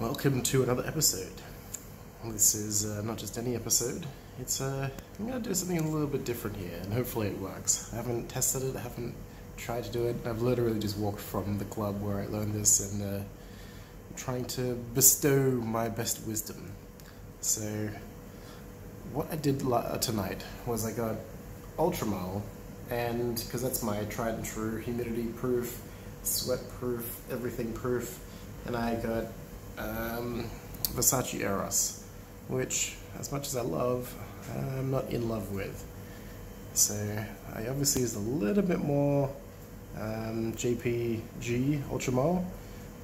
Welcome to another episode. This is uh, not just any episode. It's uh, I'm gonna do something a little bit different here, and hopefully it works. I haven't tested it. I haven't tried to do it. I've literally just walked from the club where I learned this, and uh, I'm trying to bestow my best wisdom. So, what I did la- tonight was I got Ultra Male, and because that's my tried and true humidity proof, sweat proof, everything proof, and I got um, Versace Eros, which, as much as I love, I'm not in love with. So I obviously used a little bit more um, JPG Ultra Male,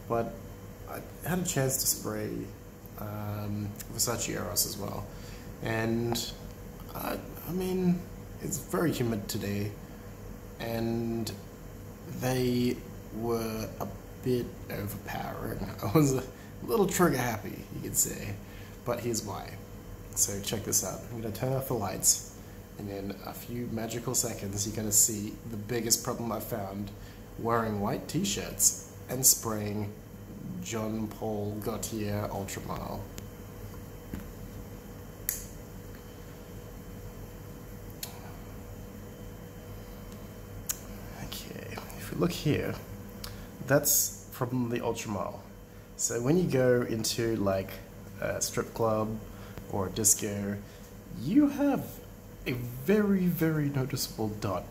but I had a chance to spray um, Versace Eros as well. And I, I mean, it's very humid today, and they were a bit overpowering. I was a little trigger happy, you could say, but here's why. So check this out. I'm gonna turn off the lights, and in a few magical seconds, you're gonna see the biggest problem I found wearing white t-shirts and spraying John Paul Gaultier Ultra Male. Okay, if we look here, that's from the Ultra Male. So when you go into like a strip club or a disco, you have a very, very noticeable dot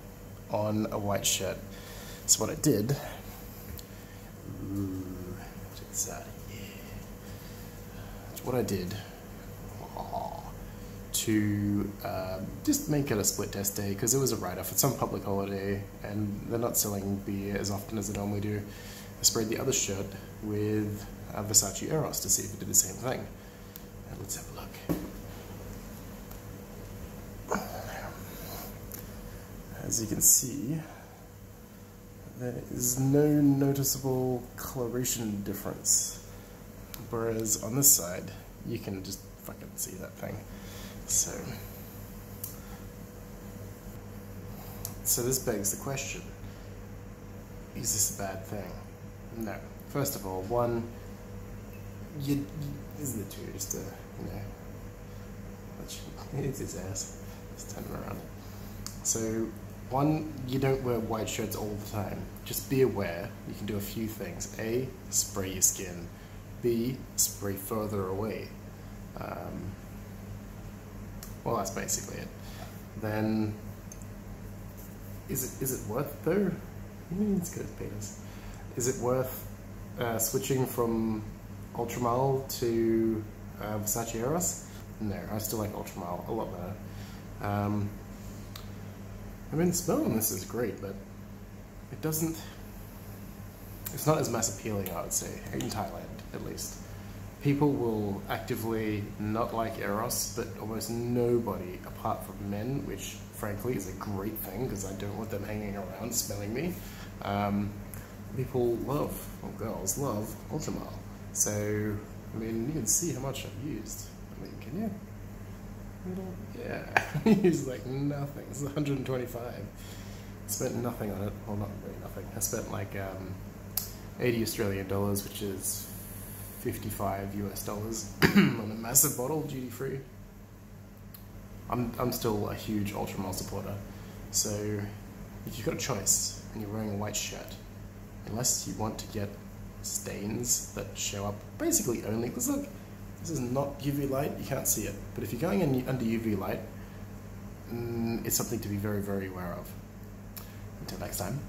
on a white shirt. So what I did, ooh. So what I did to um, just make it a split test day because it was a write-off. It's some public holiday and they're not selling beer as often as they normally do. Sprayed the other shirt with uh, Versace Eros to see if it did the same thing. And let's have a look. As you can see, there is no noticeable coloration difference. Whereas on this side, you can just fucking see that thing. So, so this begs the question, is this a bad thing? No. First of all, one, you, isn't it true just to, you know, it's his ass. Let's turn him around. So, one, you don't wear white shirts all the time. Just be aware you can do a few things. A, spray your skin. B, spray further away. Um, well, that's basically it. Then, is it is it worth it though? It's good, Peters. Is it worth uh, switching from Ultra Male to uh, Versace Eros? No, I still like Ultra Male a lot better. Um, I mean, smell on this is great, but it doesn't. It's not as mass appealing, I would say, in Thailand at least. People will actively not like Eros, but almost nobody, apart from men, which frankly is a great thing because I don't want them hanging around smelling me. Um, people love, or girls love, Ultra Male. So, I mean, you can see how much I've used. I mean, can you? Yeah, I used like nothing. It's 125. Spent nothing on it. Well, not really nothing. I spent like um, 80 Australian dollars, which is 55 US dollars on a massive bottle, duty free. I'm, I'm still a huge Ultra Male supporter. So, if you've got a choice and you're wearing a white shirt, unless you want to get stains that show up basically only because look this is not UV light you can't see it. But if you're going in under UV light mm, it's something to be very very aware of. Until next time